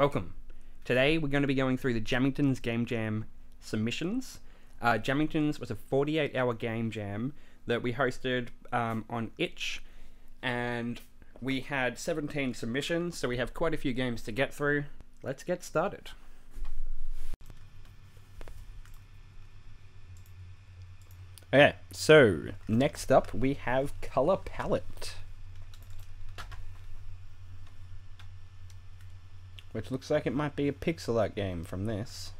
welcome. Today we're going to be going through the Jamingtons Game Jam submissions. Uh, Jamingtons was a 48 hour game jam that we hosted um, on Itch, and we had 17 submissions, so we have quite a few games to get through. Let's get started. Okay, so next up we have Color Palette. Which looks like it might be a pixel art game from this.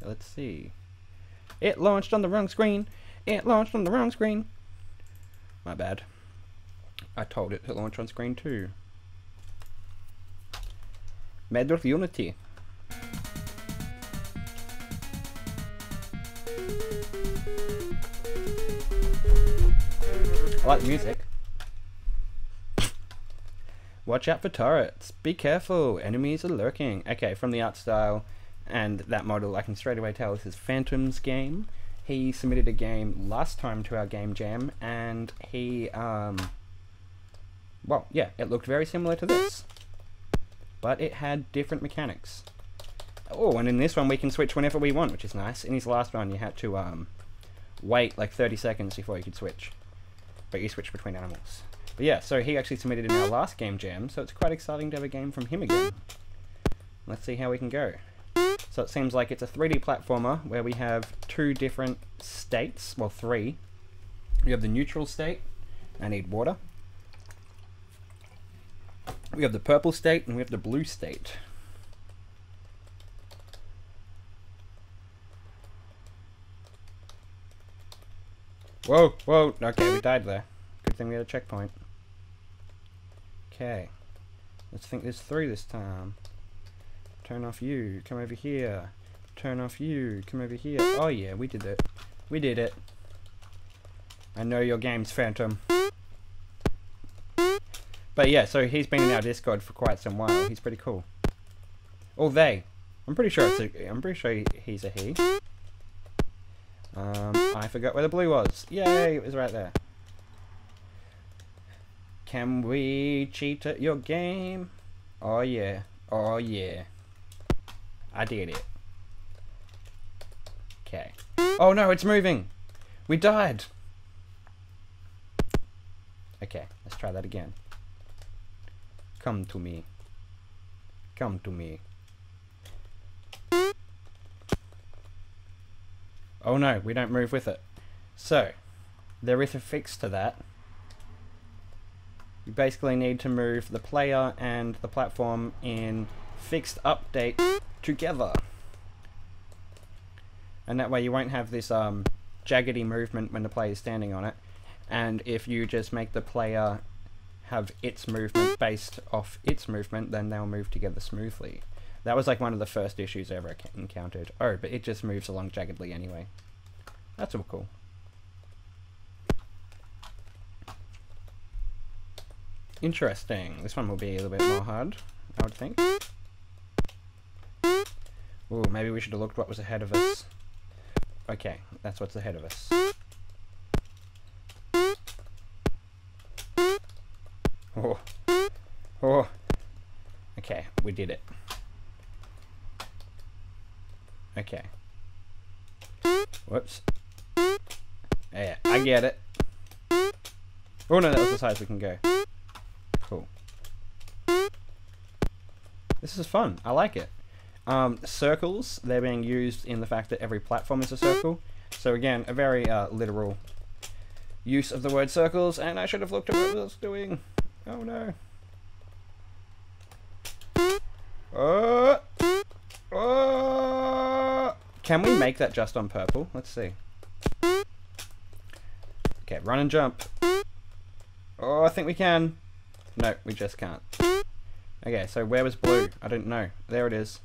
So let's see. It launched on the wrong screen. It launched on the wrong screen. My bad. I told it to launch on screen too. Medal of Unity. I like the music. Watch out for turrets. Be careful. Enemies are lurking. Okay, from the art style and that model, I can straight away tell this is Phantom's game. He submitted a game last time to our game jam, and he, um, well, yeah, it looked very similar to this. But it had different mechanics. Oh, and in this one we can switch whenever we want, which is nice. In his last one you had to, um, wait like 30 seconds before you could switch. But you switch between animals. But yeah, so he actually submitted in our last game jam, so it's quite exciting to have a game from him again. Let's see how we can go. So it seems like it's a 3D platformer where we have two different states, well three. We have the neutral state, I need water. We have the purple state and we have the blue state. Whoa, whoa, okay, we died there. Good thing we had a checkpoint. Okay. Let's think this through this time. Turn off you. Come over here. Turn off you. Come over here. Oh yeah, we did it. We did it. I know your game's Phantom. But yeah, so he's been in our Discord for quite some while. He's pretty cool. Oh, they. I'm pretty sure it's a, I'm pretty sure he's a he. Um, I forgot where the blue was. Yay, it was right there. Can we cheat at your game? Oh yeah. Oh yeah. I did it. Okay. Oh no, it's moving! We died! Okay, let's try that again. Come to me. Come to me. Oh no, we don't move with it. So, there is a fix to that. You basically need to move the player and the platform in fixed update together. And that way you won't have this um, jaggedy movement when the player is standing on it. And if you just make the player have its movement based off its movement, then they'll move together smoothly. That was like one of the first issues I ever encountered. Oh, but it just moves along jaggedly anyway. That's all cool. Interesting. This one will be a little bit more hard, I would think. Ooh, maybe we should have looked what was ahead of us. Okay, that's what's ahead of us. Oh. Oh. Okay, we did it. Okay. Whoops. Yeah, I get it. Oh no, that was as high as we can go. Cool. This is fun. I like it. Um, circles, they're being used in the fact that every platform is a circle. So again, a very uh, literal use of the word circles, and I should have looked at what I was doing. Oh no. Uh, uh, can we make that just on purple? Let's see. Okay, run and jump. Oh, I think we can. No, we just can't. Okay, so where was blue? I don't know. There it is.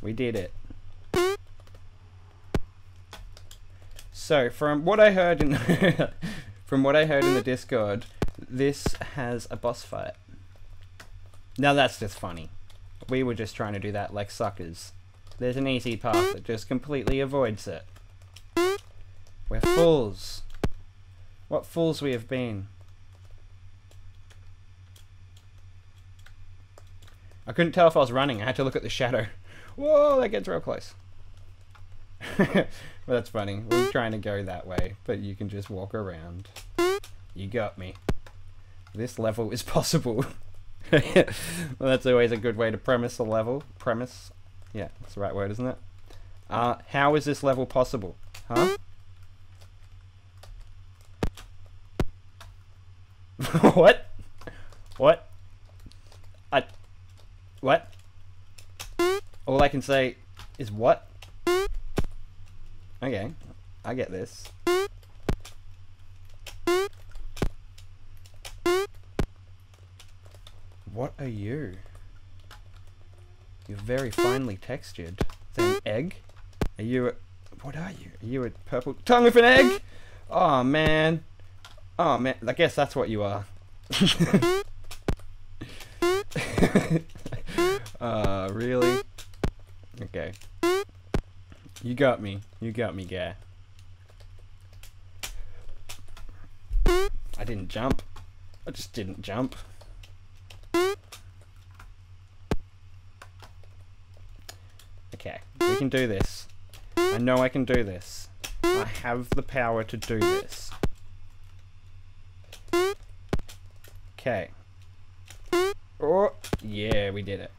We did it. So, from what I heard in from what I heard in the Discord, this has a boss fight. Now that's just funny. We were just trying to do that like suckers. There's an easy path that just completely avoids it. We're fools. What fools we have been. I couldn't tell if I was running. I had to look at the shadow. Whoa, that gets real close. well, that's funny. We're trying to go that way, but you can just walk around. You got me. This level is possible. well, that's always a good way to premise a level. Premise. Yeah, that's the right word, isn't it? Uh, how is this level possible? Huh? what? What? What? All I can say is what? Okay, I get this. What are you? You're very finely textured. Is that an egg? Are you a... What are you? Are you a purple tongue with an egg? Oh, man. Oh, man. I guess that's what you are. uh, really? Okay. You got me. You got me, guy. I didn't jump. I just didn't jump. Okay, we can do this. I know I can do this. I have the power to do this. Okay. Oh, yeah, we did it.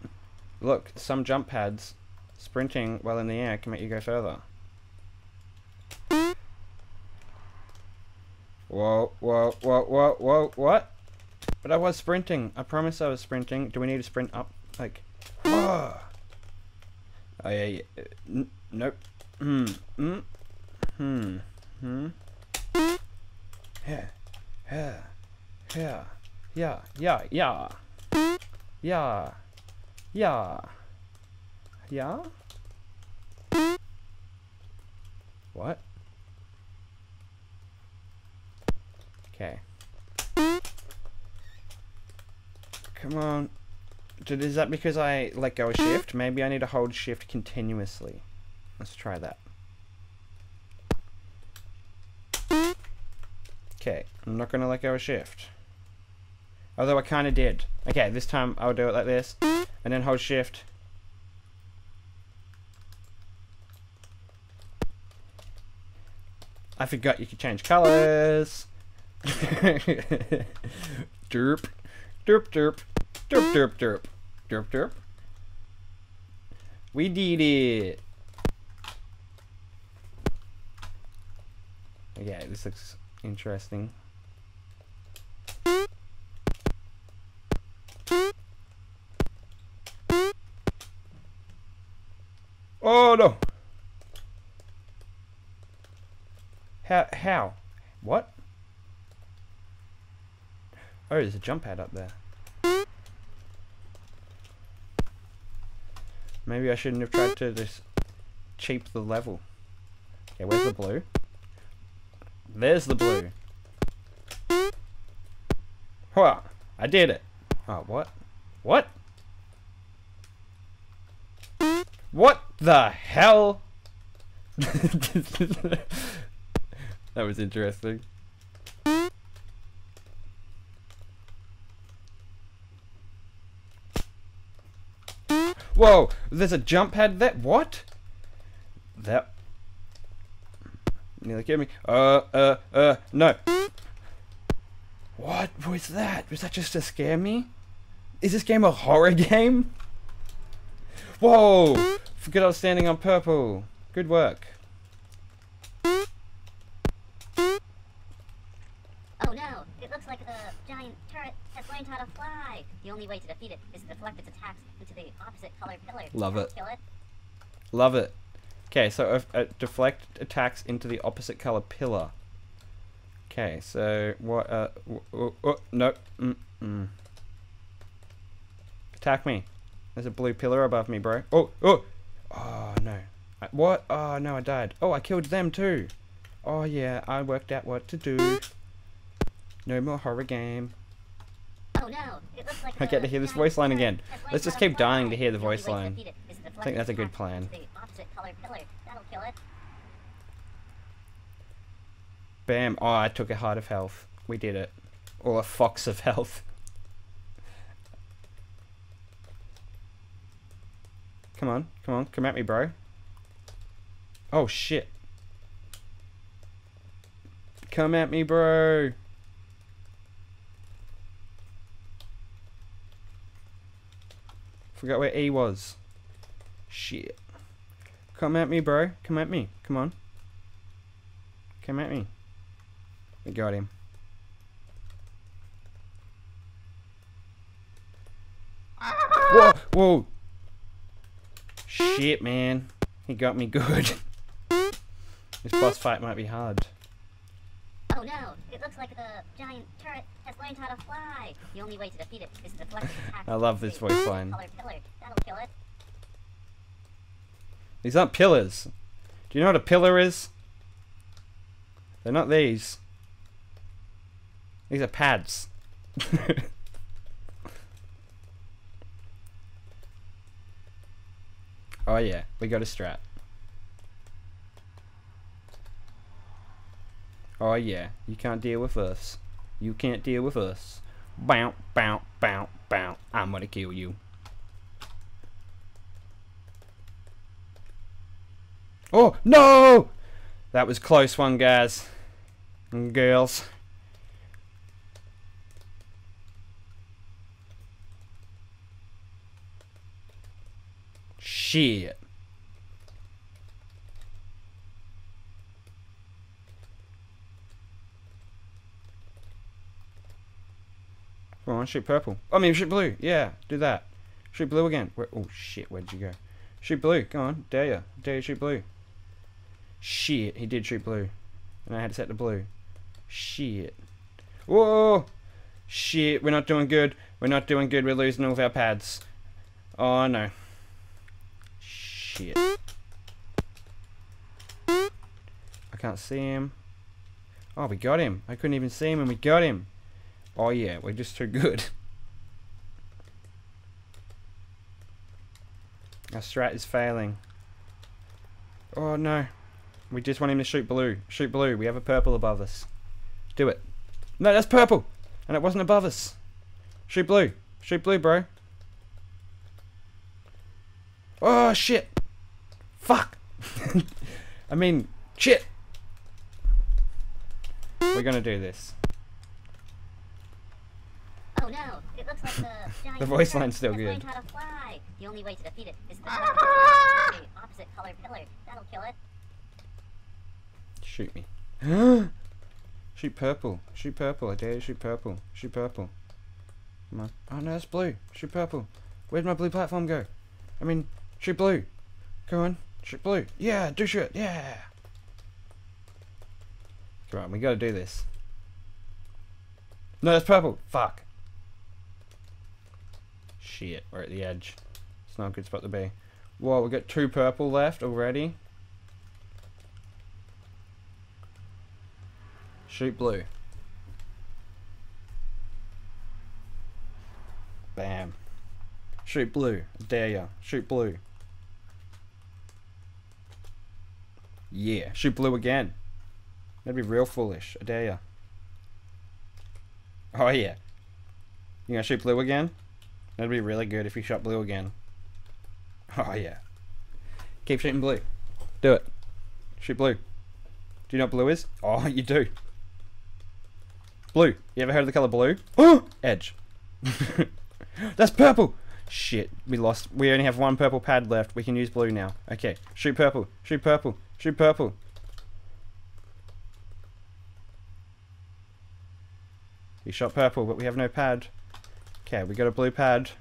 Look, some jump pads sprinting while in the air can make you go further. Whoa, whoa, whoa, whoa, whoa, what? But I was sprinting. I promise I was sprinting. Do we need to sprint up? Like, whoa. Oh, yeah, yeah. Nope. Hmm. Hmm. Hmm. Hmm. Yeah. Yeah. Yeah. Yeah. Yeah. Yeah. Yeah. Yeah. Yeah? What? Okay. Come on. Did, is that because I let go of shift? Maybe I need to hold shift continuously. Let's try that. Okay, I'm not going to let go of shift. Although I kind of did. Okay, this time I'll do it like this. And then hold shift. I forgot you could change colors. derp. Derp derp. Derp derp derp. Derp derp. We did it. Okay, this looks interesting. How? How? What? Oh, there's a jump pad up there. Maybe I shouldn't have tried to just cheap the level. Okay, where's the blue? There's the blue. Huh, I did it. Oh, what? What? What the hell? That was interesting. Whoa! There's a jump pad there. What? That. Nearly killed me. Uh, uh, uh, no. What was that? Was that just to scare me? Is this game a horror game? Whoa! Forget I was standing on purple. Good work. learned how to fly. The only way to defeat it is to deflect its attacks into the opposite color pillar. Love it. Kill it. Love it. Okay, so uh, uh, deflect attacks into the opposite color pillar. Okay, so what? Uh, oh, oh, no. Mm -mm. Attack me. There's a blue pillar above me, bro. Oh, oh, oh no. I, what? Oh no, I died. Oh, I killed them too. Oh yeah, I worked out what to do. No more horror game. Oh, no. I get to hear this voice line again. Let's just keep dying to hear the voice line. I think that's a good plan. Bam. Oh, I took a heart of health. We did it. Or a fox of health. Come on, come on, come at me, bro. Oh shit. Come at me, bro. Forgot where E was. Shit. Come at me, bro. Come at me. Come on. Come at me. We got him. Whoa! Whoa! Shit, man. He got me good. this boss fight might be hard. Oh no, it looks like the giant turret has learned how to fly. The only way to defeat it is to deflect. I love this voice line. These aren't pillars. Do you know what a pillar is? They're not these. These are pads. oh yeah, we got a strat. Oh yeah, you can't deal with us. You can't deal with us. Bounce, bounce, bounce, bounce. I'm gonna kill you. Oh, no! That was close one, guys. And girls. Shit. Come on, shoot purple. I mean, shoot blue. Yeah, do that. Shoot blue again. Where, oh, shit, where'd you go? Shoot blue. Go on. Dare you. Dare you shoot blue. Shit, he did shoot blue. And I had to set the blue. Shit. Whoa! Shit, we're not doing good. We're not doing good. We're losing all of our pads. Oh no. Shit. I can't see him. Oh, we got him. I couldn't even see him and we got him. Oh yeah, we're just too good. Our strat is failing. Oh no. We just want him to shoot blue. Shoot blue. We have a purple above us. Do it. No, that's purple. And it wasn't above us. Shoot blue. Shoot blue, bro. Oh, shit. Fuck. I mean, shit. We're gonna do this. Oh no, it looks like the The voice line's still good. how to fly. The only way to defeat it is to ah! deflect its attack with the opposite colored pillar. That'll kill it. Shoot me. shoot purple. Shoot purple. I dare you shoot purple. Shoot purple. Come on. Oh no, that's blue. Shoot purple. Where'd my blue platform go? I mean, shoot blue. Come on. Shoot blue. Yeah, do shoot. Yeah. Come on, we gotta do this. No, that's purple. Fuck. Shit, we're at the edge. It's not a good spot to be. Whoa, we got two purple left already. Shoot blue. Bam. Shoot blue. Dare ya. Shoot blue. Yeah. Shoot blue again. That'd be real foolish. I dare ya. Oh yeah. You gonna shoot blue again? That'd be really good if you shot blue again. Oh yeah. Keep shooting blue. Do it. Shoot blue. Do you know what blue is? Oh, you do. Blue. You ever heard of the color blue? Oh, edge. That's purple. Shit, we lost. We only have one purple pad left. We can use blue now. Okay, shoot purple. Shoot purple. Shoot purple. He shot purple, but we have no pad. Okay, we got a blue pad.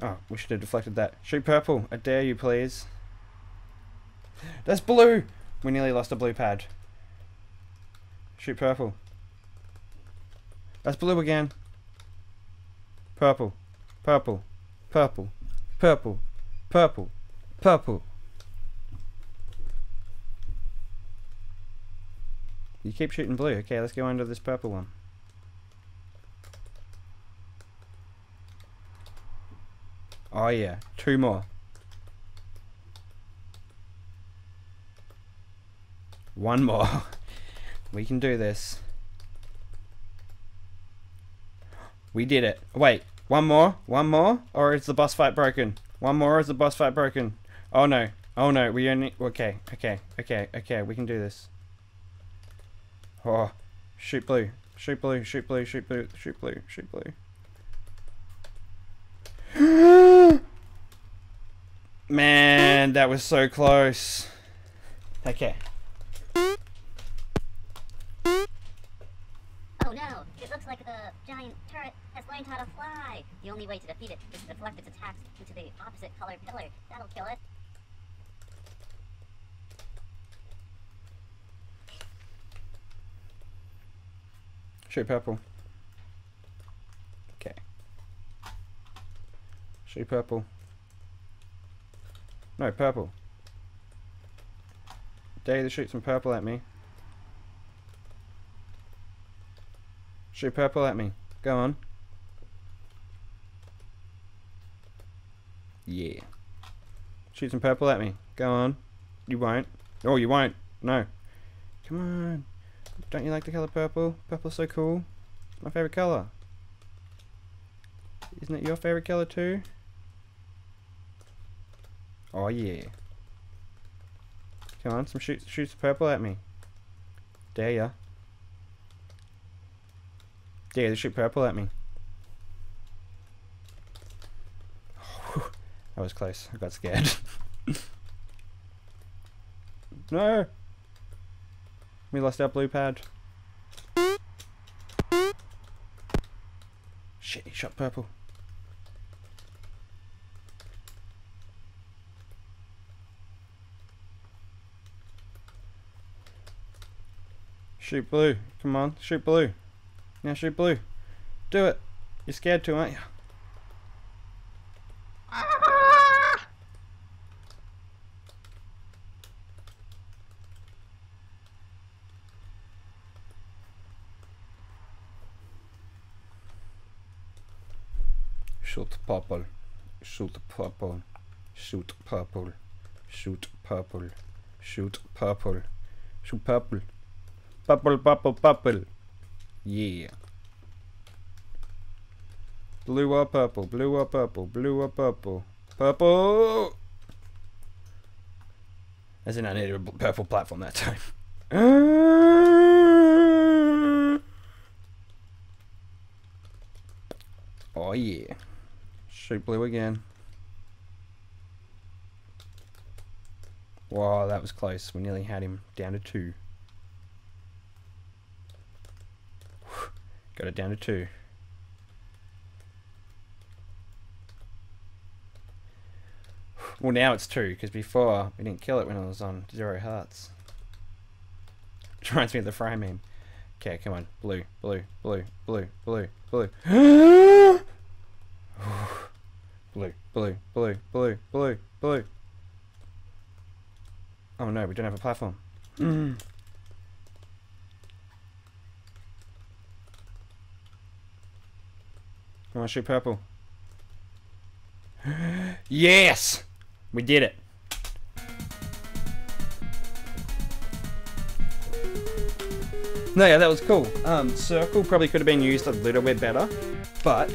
Oh, we should have deflected that. Shoot purple. I dare you, please. That's blue! We nearly lost a blue pad. Shoot purple. That's blue again. Purple. Purple. Purple. Purple. Purple. Purple. You keep shooting blue. Okay, let's go under this purple one. Oh yeah, two more. One more. we can do this. We did it. Wait, One more? One more? Or is the boss fight broken? One more or is the boss fight broken? Oh no. Oh no, we only... Okay, okay, okay, okay, we can do this. Oh, shoot blue. Shoot blue, shoot blue, shoot blue, shoot blue, shoot blue. Man, that was so close. Okay. Oh no, it looks like the giant turret has learned how to fly. The only way to defeat it is to deflect its attacks into the opposite colored pillar. That'll kill it. Shoot purple. Okay. Shoot purple. No, purple. Dare you to shoot some purple at me. Shoot purple at me. Go on. Yeah. Shoot some purple at me. Go on. You won't. Oh, you won't. No. Come on. Don't you like the colour purple? Purple's so cool. It's my favourite colour. Isn't it your favourite colour too? Oh yeah. Come on, some shoots, shoot some purple at me. Dare ya. Dare to shoot purple at me. that was close. I got scared. no! We lost our blue pad. Shit, he shot purple. Shoot blue. Come on, shoot blue. Now shoot blue. Do it. You're scared too, aren't you? Shoot purple. Shoot purple. Shoot purple. Shoot purple. Shoot purple. Shoot purple. Purple, purple, purple. Yeah. Blue or purple, blue or purple, blue or purple. Purple! As in, I needed a purple platform that time. oh yeah. Shoot blue again. Wow, that was close. We nearly had him down to two. Got it down to two. Well, now it's two, because before we didn't kill it when it was on zero hearts. Reminds me of the fry meme. Okay, come on. Blue, blue, blue, blue, blue, blue. blue, blue, blue, blue, blue, blue. Oh no, we don't have a platform. Mm. Come on, shoot purple. yes! We did it. No, yeah, that was cool. Um, circle probably could have been used a little bit better, but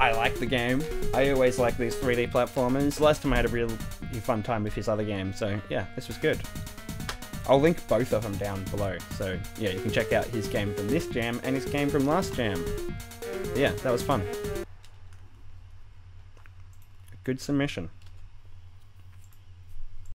I like the game. I always like these 3D platformers. Last time I had a really fun time with his other game, so yeah, this was good. I'll link both of them down below, so yeah, you can check out his game from this jam and his game from last jam. Yeah, that was fun. Good submission.